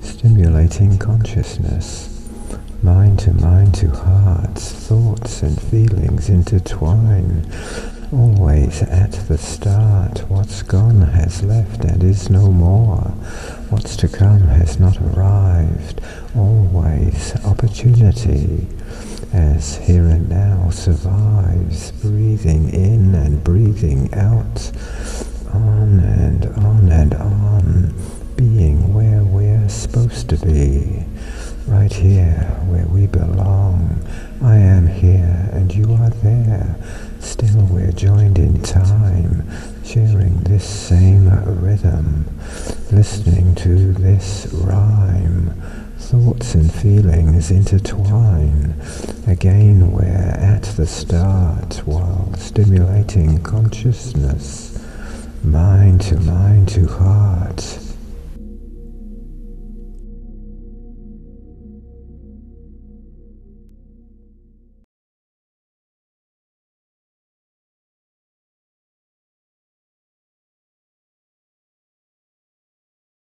Stimulating consciousness. Mind to mind to heart, thoughts and feelings intertwine. Always at the start, what's gone has left and is no more. What's to come has not arrived. Always opportunity, as here and now survives, breathing in and breathing out, be. Right here, where we belong. I am here, and you are there. Still we're joined in time, sharing this same rhythm, listening to this rhyme. Thoughts and feelings intertwine. Again we're at the start, while stimulating consciousness. Mind to mind to